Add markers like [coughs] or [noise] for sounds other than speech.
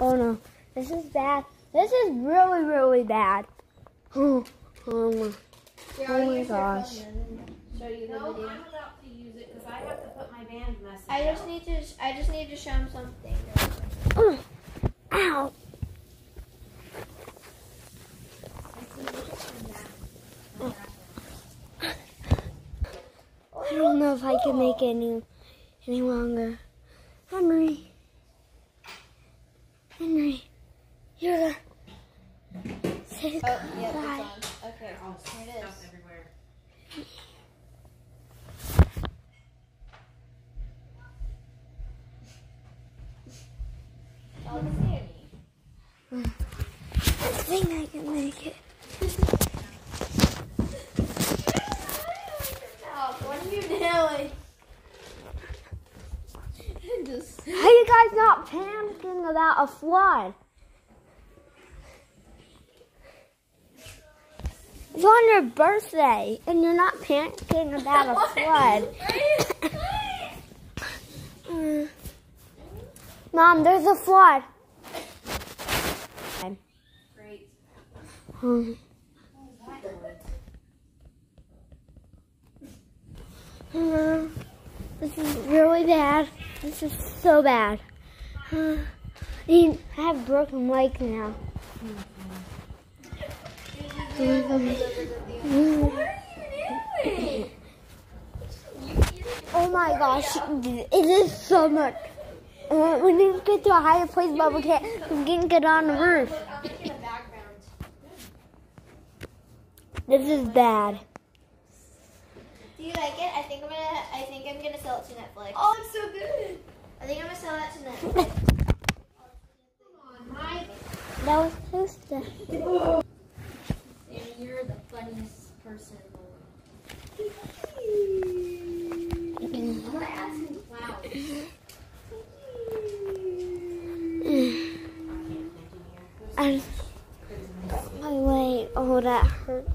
Oh no, this is bad. This is really, really bad. Oh, [gasps] oh my, Oh my use your phone gosh. Show you the No, I'm about to use it because I have to put my band message. I just out. need to. I just need to show him something. oh, [clears throat] ow. I don't know if I can make it any, any longer. Henry. Henry. You're the. Say [laughs] Oh, yeah, it's goodbye. on. Okay, Oh, here it stuff is. everywhere. Oh, All the Sandy. I think I can make it. Oh, what are you doing? Just. How you guys not panicking about a flood? It's on your birthday, and you're not panicking about a flood. Mm. [coughs] Mom, there's a flood. Great. Hmm. This is really bad. This is so bad. [sighs] I have broken leg now. You doing? Oh my gosh, it is so much. We need to get to a higher place, but we can't. We can't get on the roof. in the background. This is bad. Do you like it? I think I'm gonna. I think I'm gonna sell it to Netflix. Oh, it's so good. I think I'm gonna sell that to Netflix. Come on. Hi. That was supposed to. Sandy, you're the funniest person. I'm my. Oh, that hurt.